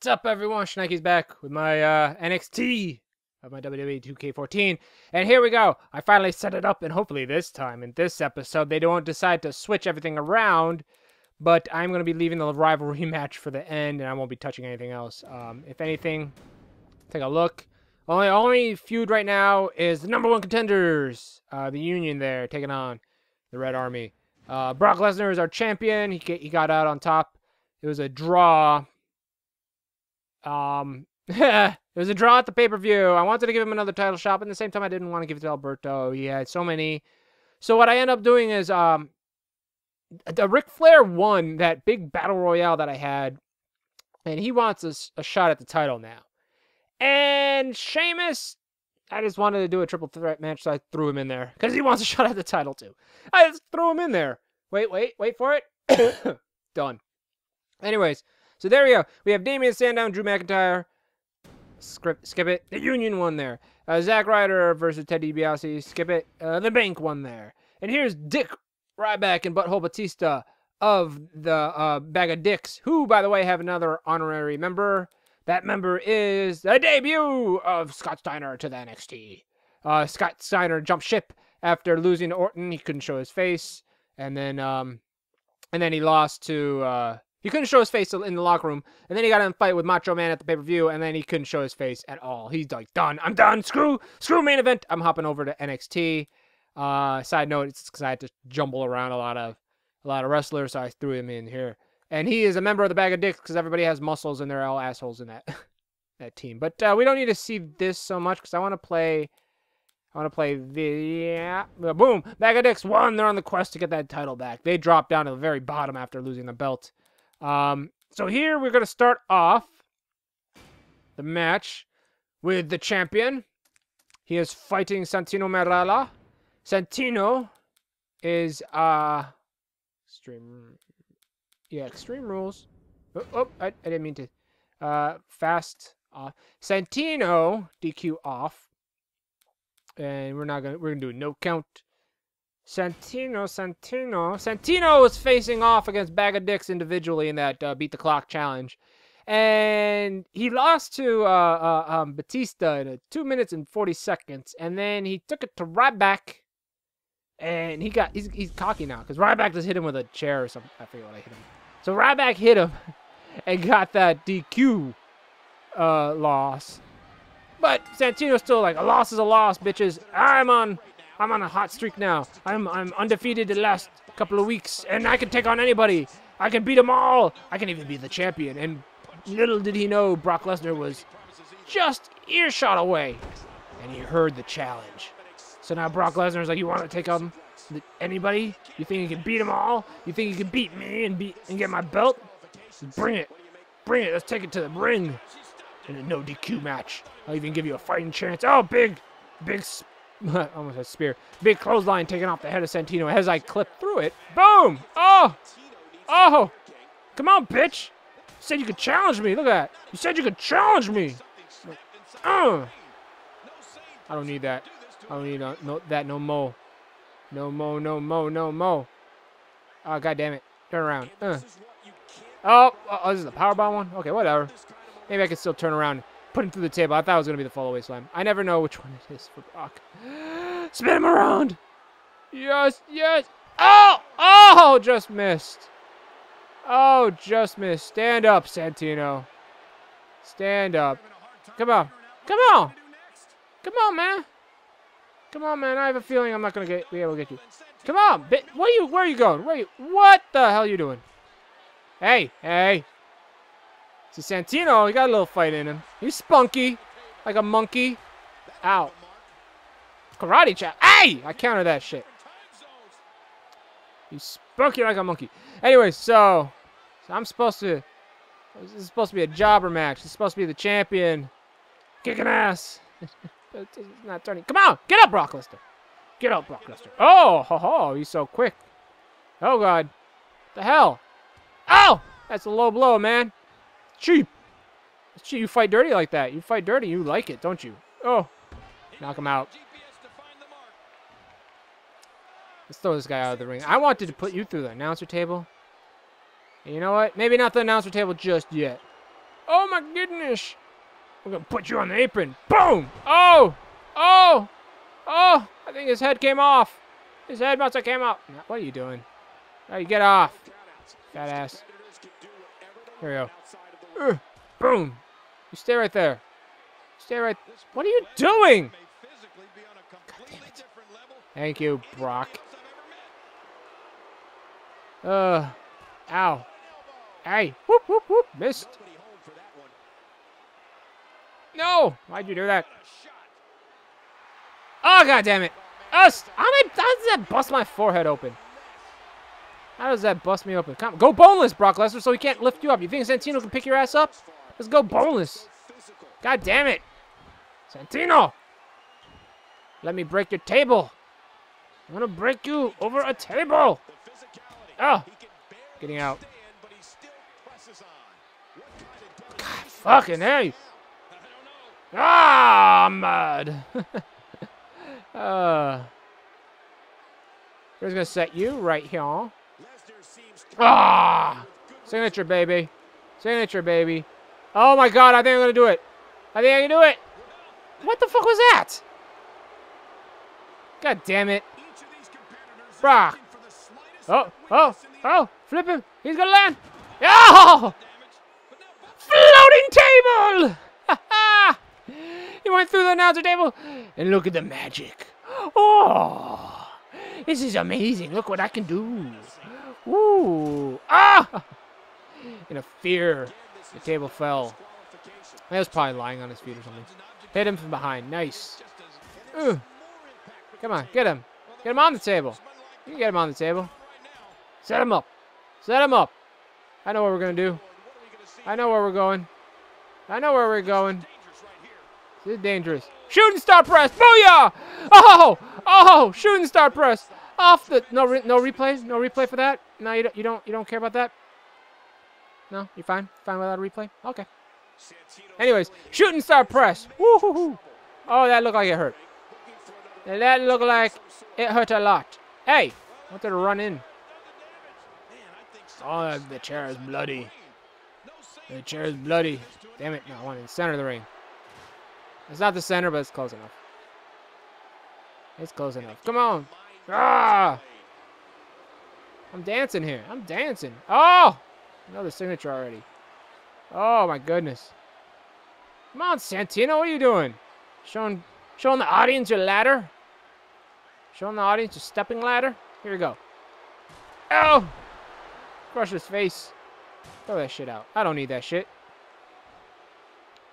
What's up, everyone? Shnikes' back with my uh, NXT of my WWE 2K14. And here we go. I finally set it up, and hopefully this time, in this episode, they don't decide to switch everything around. But I'm going to be leaving the rivalry match for the end, and I won't be touching anything else. Um, if anything, take a look. Only only feud right now is the number one contenders, uh, the Union there, taking on the Red Army. Uh, Brock Lesnar is our champion. He, he got out on top. It was a draw. Um, it was a draw at the pay per view. I wanted to give him another title shot, but at the same time, I didn't want to give it to Alberto. He had so many. So what I end up doing is, um, the Ric Flair won that big battle royale that I had, and he wants a, a shot at the title now. And Sheamus, I just wanted to do a triple threat match, so I threw him in there because he wants a shot at the title too. I just threw him in there. Wait, wait, wait for it. Done. Anyways, so there we go. We have Damien Sandow, Drew McIntyre. Skip, skip it. The Union won there. Uh, Zack Ryder versus Teddy DiBiase. Skip it. Uh, the Bank won there. And here's Dick Ryback and Butthole Batista of the uh, Bag of Dicks, who, by the way, have another honorary member. That member is the debut of Scott Steiner to the NXT. Uh, Scott Steiner jumped ship after losing to Orton. He couldn't show his face, and then um, and then he lost to uh, he couldn't show his face in the locker room, and then he got in a fight with Macho Man at the pay per view, and then he couldn't show his face at all. He's like, done. I'm done. Screw, screw main event. I'm hopping over to NXT. Uh, side note, it's because I had to jumble around a lot of a lot of wrestlers, so I threw him in here. And he is a member of the Bag of Dicks because everybody has muscles and they're all assholes in that that team. But uh, we don't need to see this so much because I want to play. I want to play the yeah, boom. Bag of Dicks won. They're on the quest to get that title back. They dropped down to the very bottom after losing the belt. Um, so here we're going to start off the match with the champion. He is fighting Santino Marella. Santino is, uh, extreme, yeah, extreme rules. Oh, oh I, I didn't mean to, uh, fast off. Santino, DQ off. And we're not gonna, we're gonna do a no count. Santino, Santino. Santino was facing off against Bag of Dicks individually in that uh, Beat the Clock challenge. And he lost to uh, uh, um, Batista in a 2 minutes and 40 seconds. And then he took it to Ryback. And he got, he's, he's cocky now. Because Ryback just hit him with a chair or something. I forget what I hit him. So Ryback hit him and got that DQ uh, loss. But Santino's still like, a loss is a loss, bitches. I'm on I'm on a hot streak now. I'm I'm undefeated the last couple of weeks, and I can take on anybody. I can beat them all. I can even be the champion. And little did he know Brock Lesnar was just earshot away, and he heard the challenge. So now Brock Lesnar Lesnar's like, you want to take on anybody? You think you can beat them all? You think you can beat me and beat and get my belt? Bring it, bring it. Let's take it to the ring in a no DQ match. I'll even give you a fighting chance. Oh, big, big almost a spear. Big clothesline taking off the head of Santino as I clip through it. Boom! Oh! Oh! Come on, bitch! You said you could challenge me. Look at that. You said you could challenge me. Uh. I don't need that. I don't need no, no, that no mo. No mo, no mo, no mo. Oh, god damn it. Turn around. Uh. Oh, oh, this is the powerbomb one? Okay, whatever. Maybe I can still turn around Put him through the table. I thought it was going to be the fallaway slam. I never know which one it is for Brock. Spin him around. Yes, yes. Oh, oh, just missed. Oh, just missed. Stand up, Santino. Stand up. Come on. Come on. Come on, man. Come on, man. I have a feeling I'm not going to get be able to get you. Come on. What are you, where are you going? Where you, what the hell are you doing? Hey, hey. See, Santino, he got a little fight in him. He's spunky, like a monkey. Out. Karate chop. Hey! I counter that shit. He's spunky like a monkey. Anyway, so, so I'm supposed to... This is supposed to be a jobber match. This is supposed to be the champion kicking ass. it's not turning. Come on! Get up, Brock Lesnar. Get up, Brock Lesnar. Oh, ho, ho. He's so quick. Oh, God. The hell? Oh! That's a low blow, man cheap. You fight dirty like that. You fight dirty. You like it, don't you? Oh. Knock him out. Let's throw this guy out of the ring. I wanted to put you through the announcer table. And you know what? Maybe not the announcer table just yet. Oh my goodness. We're gonna put you on the apron. Boom! Oh! Oh! Oh! I think his head came off. His head must have came off. What are you doing? Oh, you get off. Fat ass. Here we go. Uh, boom! You stay right there. Stay right. What are you doing? Thank you, Brock. Uh, ow. Hey, whoop, whoop, whoop. Missed. No! Why'd you do that? Oh, god damn it. How does that bust my forehead open? How does that bust me open? Come, go boneless, Brock Lesnar, so he can't lift you up. You think Santino can pick your ass up? Let's go boneless. God damn it. Santino! Let me break your table. I'm gonna break you over a table. Oh, getting out. God, fucking hey. Ah, I'm mad. uh, we're just gonna set you right here. Ah, signature, baby. Signature, baby. Oh my God, I think I'm gonna do it. I think I can do it. What the fuck was that? God damn it. Brock. Oh, oh, oh, flip him. He's gonna land. Oh! Floating table! he went through the announcer table. And look at the magic. Oh! This is amazing. Look what I can do. Ooh. Ah! In a fear, the table fell. He was probably lying on his feet or something. Hit him from behind. Nice. Ooh. Come on, get him. Get him on the table. You can get him on the table. Set him up. Set him up. I know what we're going to do. I know where we're going. I know where we're going. This is dangerous. Shooting star press. Booyah! Oh! Oh! Shooting star press. Off the no re, no replay. No replay for that. No, you don't. You don't. You don't care about that. No, you're fine. Fine without a replay. Okay. Anyways, shooting star press. Woo-hoo-hoo. Oh, that looked like it hurt. That looked like it hurt a lot. Hey, wanted to run in. Oh, the chair is bloody. The chair is bloody. Damn it. No, I in center of the ring. It's not the center, but it's close enough. It's close enough. Come on. Ah! I'm dancing here. I'm dancing. Oh! Another signature already. Oh, my goodness. Come on, Santino. What are you doing? Showing, showing the audience your ladder? Showing the audience your stepping ladder? Here we go. Oh! Crush his face. Throw that shit out. I don't need that shit.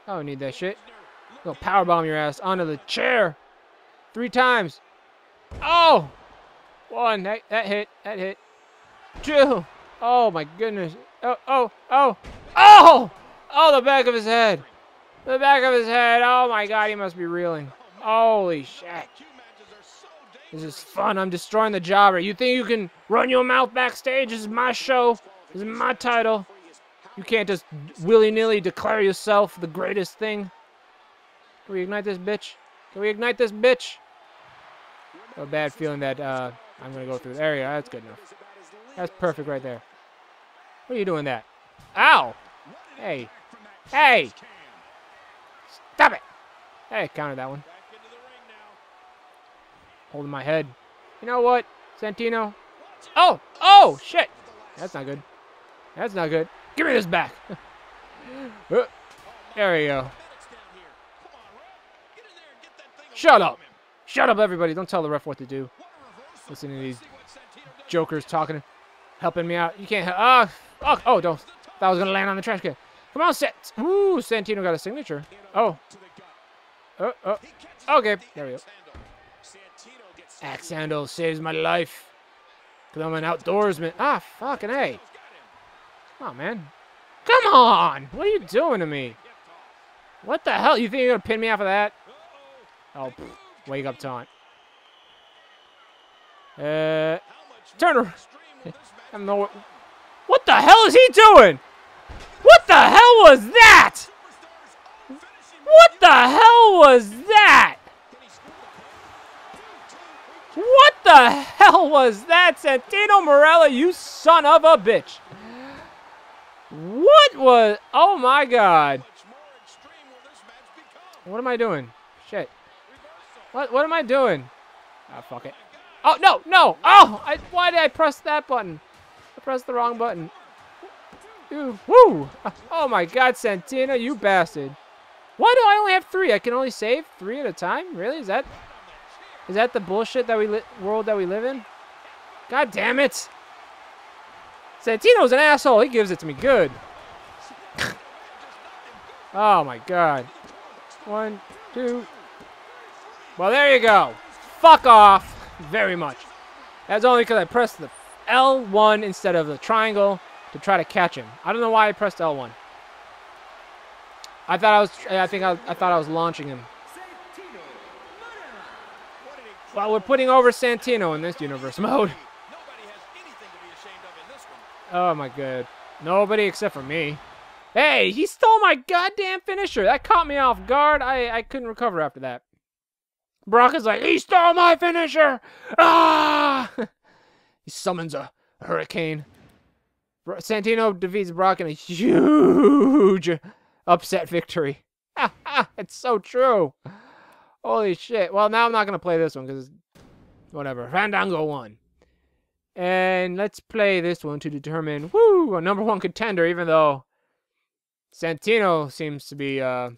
I don't need that shit. Go powerbomb your ass onto the chair. Three times. Oh! One. That, that hit. That hit. Two. Oh, my goodness. Oh, oh, oh. Oh! Oh, the back of his head. The back of his head. Oh, my God. He must be reeling. Holy shit. This is fun. I'm destroying the jobber. You think you can run your mouth backstage? This is my show. This is my title. You can't just willy-nilly declare yourself the greatest thing. Can we ignite this bitch? Can we ignite this bitch? A bad feeling that uh, I'm going to go through. You go. That's good enough. That's perfect right there. What are you doing that? Ow! Hey. Hey! Stop it! Hey, counter that one. Holding my head. You know what, Santino? Oh! Oh! Shit! That's not good. That's not good. Give me this back. Uh, there we go. Shut up. Shut up, everybody. Don't tell the ref what to do. Listen to these jokers talking, helping me out. You can't. Ah! Oh, oh, don't. I was going to land on the trash can. Come on, set. Ooh, Santino got a signature. Oh. Oh, oh. Okay, there we go. Axe handle saves my life. Because I'm an outdoorsman. Ah, fucking A. Come on, man. Come on! What are you doing to me? What the hell? You think you're going to pin me off of that? Oh, pff, wake up taunt. Uh, turn around. I don't know what, what the hell is he doing? What the hell was that? What the hell was that? What the hell was that, Santino Marella, you son of a bitch? What was. Oh my god. What am I doing? Shit. What? What am I doing? Ah, fuck it. Oh no, no! Oh, I, why did I press that button? I pressed the wrong button. Ooh, woo! Oh my God, Santino, you bastard! Why do I only have three? I can only save three at a time. Really? Is that is that the bullshit that we world that we live in? God damn it! Santino's an asshole. He gives it to me good. oh my God. One, two. Well, there you go. Fuck off. Very much. That's only because I pressed the L1 instead of the triangle to try to catch him. I don't know why I pressed L1. I thought I was. I think I, I thought I was launching him. Well, we're putting over Santino in this universe mode. Oh my god. Nobody except for me. Hey, he stole my goddamn finisher. That caught me off guard. I, I couldn't recover after that. Brock is like, he stole my finisher! Ah! he summons a hurricane. Santino defeats Brock in a huge upset victory. it's so true. Holy shit. Well, now I'm not going to play this one because whatever. Fandango won. And let's play this one to determine, woo, a number one contender, even though Santino seems to be, uh,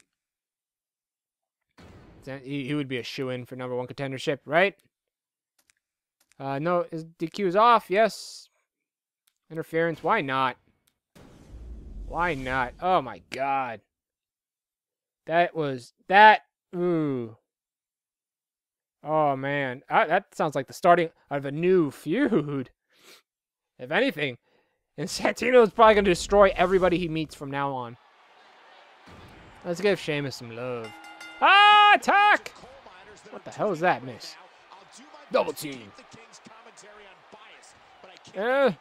he, would be a shoe-in for number one contendership, right? Uh, no, is DQ is off, yes. Interference, why not? Why not? Oh my god. That was, that, ooh. Oh man, I, that sounds like the starting of a new feud. If anything. And Santino is probably going to destroy everybody he meets from now on. Let's give Sheamus some love. Ah, attack! What the hell is that, miss? Double team. Eh,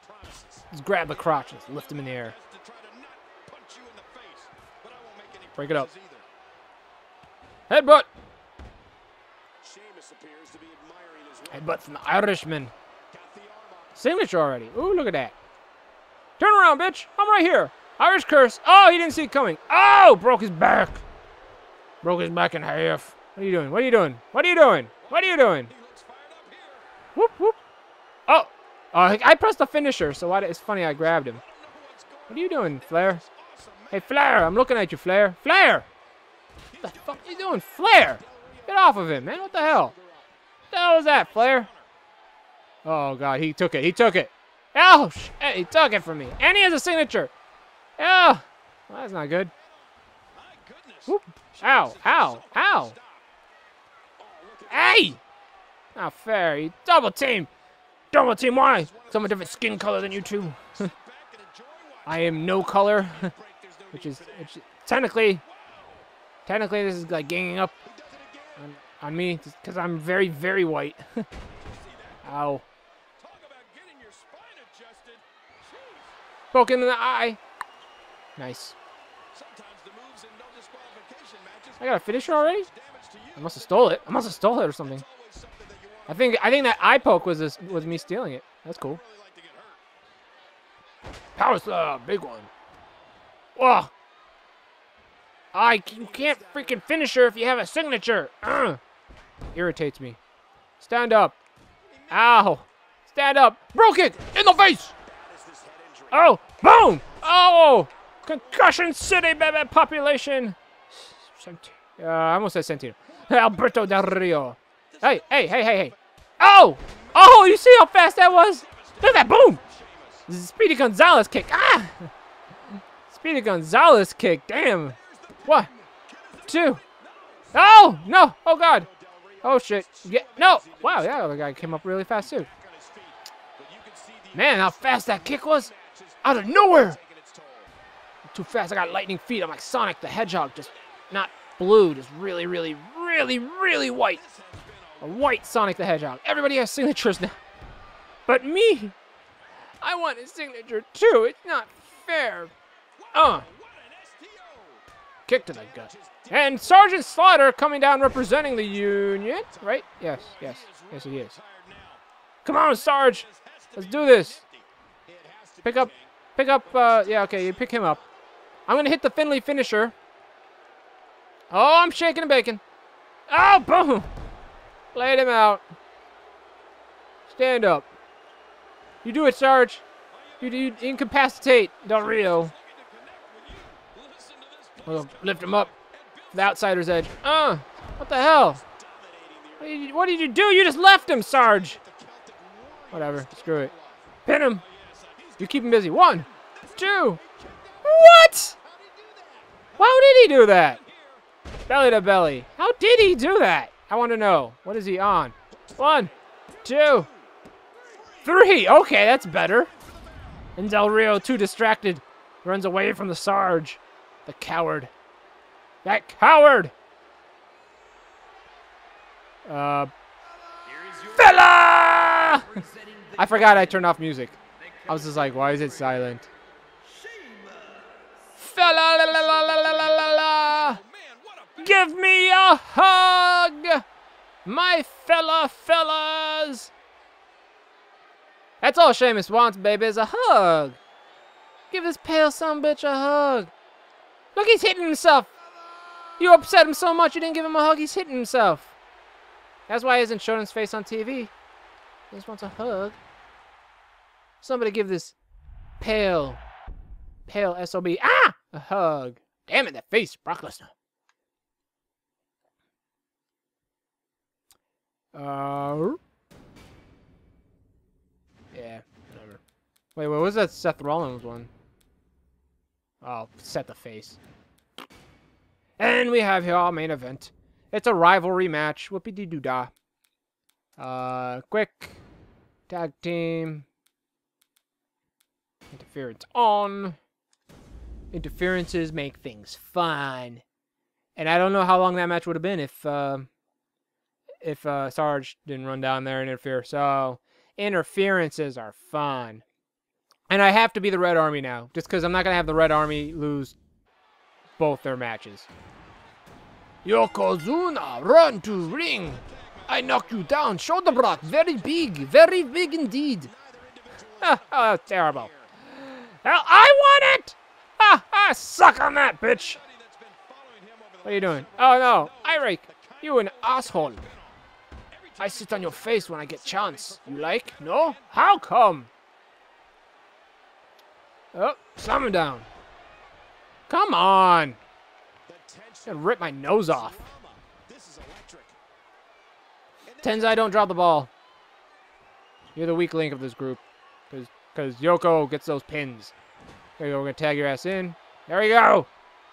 let's grab the crotches, lift him in the air. Break it up. Headbutt! Headbutt from the Irishman. Signature already. Ooh, look at that. Turn around, bitch. I'm right here. Irish curse. Oh, he didn't see it coming. Oh, broke his back. Broke his back in half. What are you doing? What are you doing? What are you doing? What are you doing? Whoop, whoop. Oh, I pressed the finisher, so it's funny I grabbed him. What are you doing, Flair? Hey, Flair, I'm looking at you, Flair. Flair! What the fuck are you doing? Flair! Get off of him, man. What the hell? What the hell is that, Flair? Oh, God, he took it. He took it. Oh, shit, he took it from me. And he has a signature. Oh, well, that's not good. Whoop. Ow, ow, ow. Hey! Not fair. Double team. Double team, why? I'm a different skin color than you two. I am no color, which is which, technically, technically this is like ganging up on, on me because I'm very, very white. Ow. Poke in the eye. Nice. I got a finisher already? I must have stole it. I must have stole it or something. I think I think that eye poke was this was me stealing it. That's cool. Power slam, big one. Whoa. I you can't freaking finish her if you have a signature. Ugh. Irritates me. Stand up. Ow. Stand up. Broke it in the face. Oh, boom. Oh, concussion city, baby, population. Uh, I almost said Santino. Alberto Del Rio. Hey, hey, hey, hey, hey. Oh! Oh, you see how fast that was? Look at that, boom! Speedy Gonzalez kick. Ah! Speedy Gonzalez kick, damn. What? Two. Oh, no. Oh, God. Oh, shit. Yeah, no. Wow, that other guy came up really fast, too. Man, how fast that kick was. Out of nowhere. Too fast. I got lightning feet. I'm like Sonic the Hedgehog. Just not blue. Just really, really, really, really white. A white Sonic the Hedgehog. Everybody has signatures now. But me, I want a signature too. It's not fair. Uh. Kick to the gut. And Sergeant Slaughter coming down representing the Union. Right? Yes, yes. Yes, he is. Come on, Sarge. Let's do this. Pick up, pick up, uh, yeah, okay, you pick him up. I'm going to hit the Finlay finisher. Oh, I'm shaking and baking. Oh, boom. Laid him out. Stand up. You do it, Sarge. You, you incapacitate Del Rio. We'll lift him up. The outsider's edge. Uh, what the hell? What did, you, do? You just left him, Sarge. Whatever. Screw it. Pin him. You keep him busy. One, two. What? How did he do that? Belly to belly. How did he do that? I want to know. What is he on? One, two, three. Okay, that's better. And Del Rio, too distracted, runs away from the Sarge. The coward. That coward! Uh, fella! I forgot I turned off music. I was just like, why is it silent? Fella Give me a hug! My fella fellas! That's all Sheamus wants, baby, is a hug. Give this pale son bitch a hug. Look, he's hitting himself. You upset him so much you didn't give him a hug, he's hitting himself. That's why he hasn't shown his face on TV. He just wants a hug. Somebody give this pale, pale SOB, ah, a hug. Damn it, that face, Brock Lesnar. Uh, yeah, whatever. Wait, what was that Seth Rollins one? Oh, set the face. And we have here our main event. It's a rivalry match. Whoopie dee doo da. Uh, quick. Tag team. Interference on. Interferences make things fun. And I don't know how long that match would have been if uh, if uh, Sarge didn't run down there and interfere. So interferences are fun. And I have to be the Red Army now, just because I'm not going to have the Red Army lose both their matches. Yokozuna, run to ring. I knock you down. Shoulder block, very big, very big indeed. oh, terrible. Hell, I want it! Ah, ah, suck on that, bitch. What are you doing? Oh, no. Irake, you an asshole. I sit on your face when I get chance. You like? No? How come? Oh, slam him down. Come on. Gonna rip my nose off. Tensai, don't drop the ball. You're the weak link of this group. Because Yoko gets those pins. There you go. We're going to tag your ass in. There we go.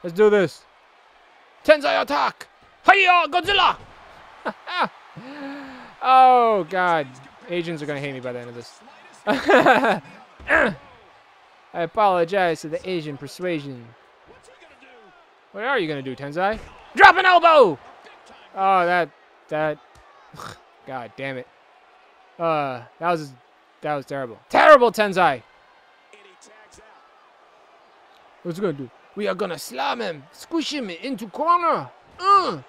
Let's do this. Tensai attack. Hiya, Godzilla. Ah, ah. Oh, God. Asians are going to hate me by the end of this. I apologize to the Asian persuasion. What are you gonna do, Tensai? Drop an elbow! Oh, that, that, God damn it. Uh, that was, that was terrible. Terrible, Tensai! What's he gonna do? We are gonna slam him, squish him into corner. Uh.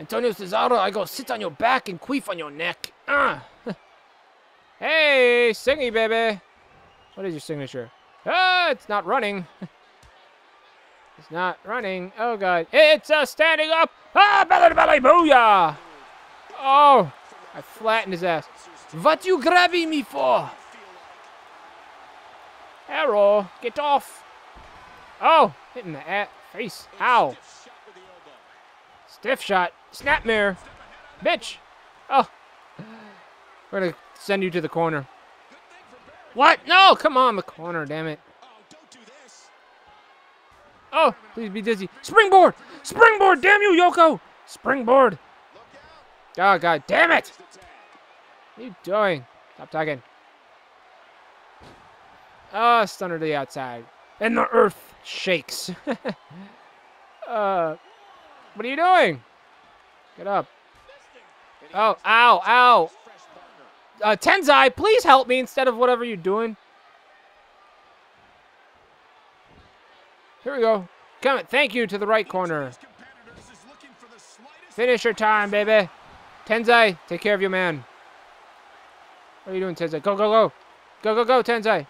Antonio Cesaro, I go sit on your back and queef on your neck. Uh. Hey, singy baby. What is your signature? Ah, it's not running. it's not running. Oh god. It's a standing up. Ah, belly to belly, booyah. Oh, I flattened his ass. What you grabbing me for? Arrow, get off. Oh, hitting the face. Ow. Stiff shot. Snap mare. Bitch. Oh. We're gonna send you to the corner. What? No, come on, the corner, damn it. Oh, please be dizzy. Springboard! Springboard, damn you, Yoko! Springboard! Oh, god damn it! What are you doing? Stop talking. Oh, stunner to the outside. And the earth shakes. uh, what are you doing? Get up. Oh, ow, ow. Uh, Tensai, please help me instead of whatever you're doing. Here we go. Come, thank you to the right corner. Finish your time, baby. Tensai, take care of your man. What are you doing, Tensai? Go, go, go. Go, go, go, Tensai.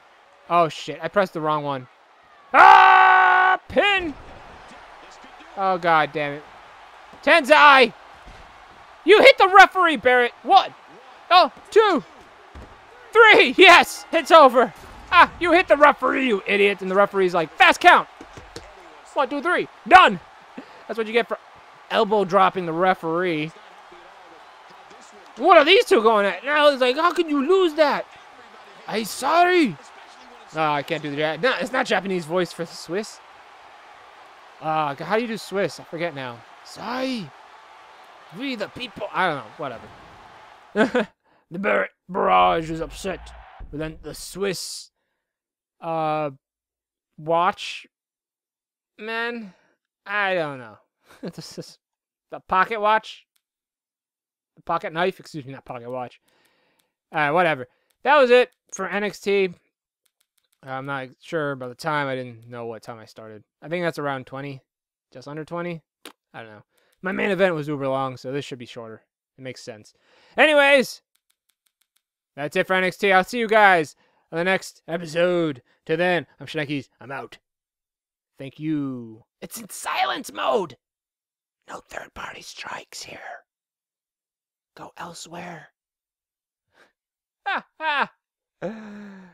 Oh shit! I pressed the wrong one. Ah! Pin! Oh god damn it. Tensai! You hit the referee, Barrett! One! Oh, two! Three! Yes! It's over! Ah, you hit the referee, you idiot! And the referee's like, fast count! One, two, three. Done! That's what you get for elbow dropping the referee. What are these two going at? Now it's like, how can you lose that? I'm sorry. No, I can't do the no, it's not Japanese voice for Swiss. Uh, how do you do Swiss? I forget now. Sorry. We the people. I don't know. Whatever. the bar barrage is upset. But then the Swiss uh watch man. I don't know. this is the pocket watch. The pocket knife. Excuse me, not pocket watch. Alright, whatever. That was it for NXT. I'm not sure about the time. I didn't know what time I started. I think that's around 20. Just under 20. I don't know. My main event was uber long, so this should be shorter. It makes sense. Anyways, that's it for NXT. I'll see you guys on the next episode. Till then, I'm Shnikes. I'm out. Thank you. It's in silence mode. No third party strikes here. Go elsewhere. Ha ha.